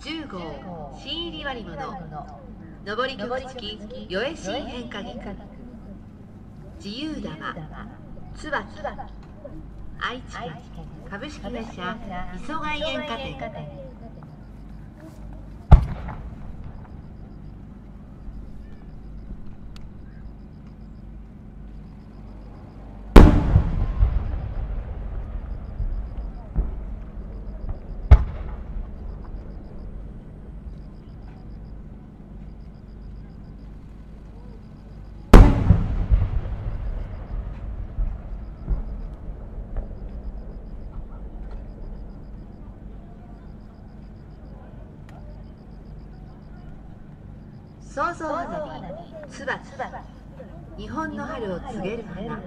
10号新入り割物。上り曲付き与江新変化劇。自由玉。椿。愛知県。株式会社磯貝煙火店創造花火つばつ日本の春を告げる花